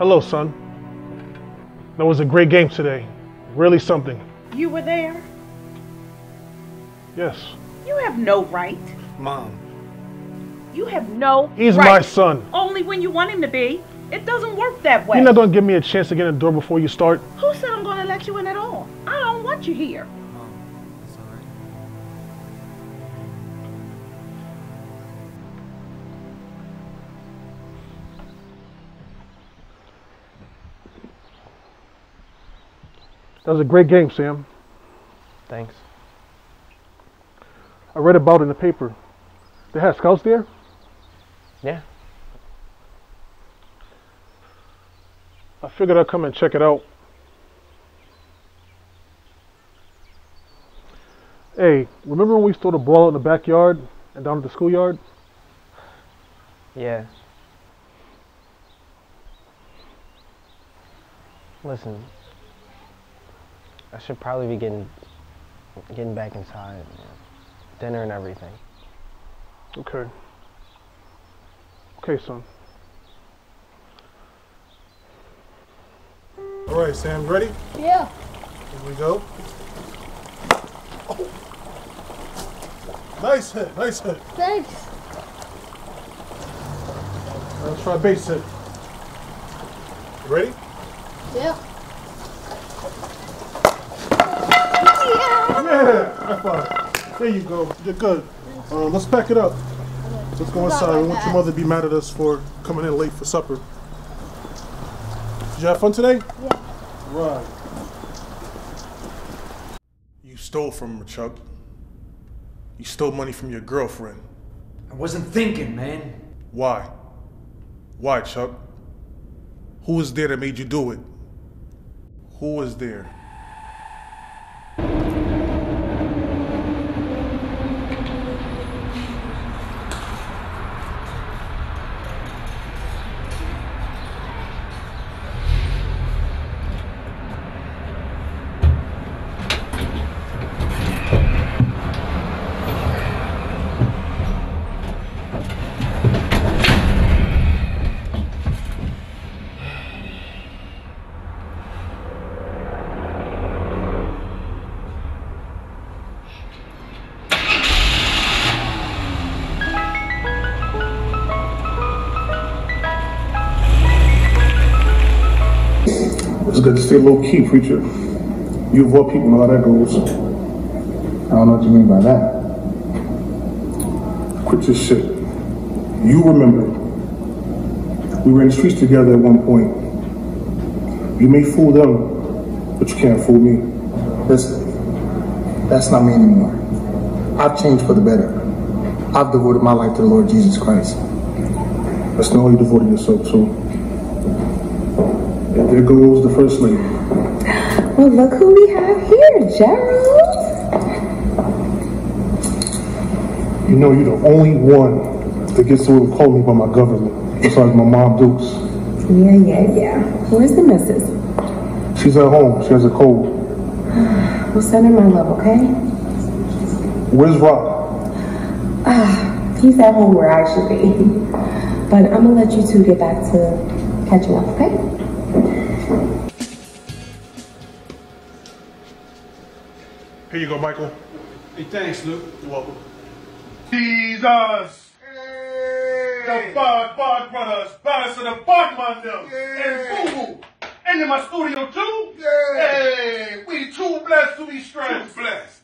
Hello, son. That was a great game today. Really something. You were there? Yes. You have no right. Mom. You have no He's right. my son. Only when you want him to be. It doesn't work that way. You're not gonna give me a chance to get in the door before you start? Who said I'm going to let you in at all? I don't want you here. That was a great game, Sam. Thanks. I read about it in the paper. They had scouts there? Yeah. I figured I'd come and check it out. Hey, remember when we stole the ball out in the backyard and down at the schoolyard? Yeah. Listen, I should probably be getting getting back inside. man. Dinner and everything. Okay. Okay, son. All right, Sam, ready? Yeah. Here we go. Oh. Nice hit, nice hit. Thanks. Let's try base hit. You ready? Yeah. Yeah, high five. There you go. You're good. Um, let's pack it up. Let's go inside. We want your mother to be mad at us for coming in late for supper. Did you have fun today? Yeah. Right. You stole from her, Chuck. You stole money from your girlfriend. I wasn't thinking, man. Why? Why, Chuck? Who was there that made you do it? Who was there? It's good to stay low key, preacher. You avoid people know how that goes. I don't know what you mean by that. Quit your shit. You remember. We were in the streets together at one point. You may fool them, but you can't fool me. Listen, that's not me anymore. I've changed for the better. I've devoted my life to the Lord Jesus Christ. That's not how you devoted yourself to. And there goes the first lady. Well, look who we have here, Gerald. You know you're the only one that gets to call me by my government, besides my mom Dukes. Yeah, yeah, yeah. Where's the missus? She's at home. She has a cold. We'll send her my love, okay? Where's Rob? Ah, he's at home where I should be. But I'm gonna let you two get back to catching up, okay? Here you go, Michael. Hey, thanks, Luke. You're welcome. Jesus! The Bug Bug Brothers, Balance of the Bugman them, and Boo Boo. And in my studio too? Hey, we too blessed to be stressed. Too blessed.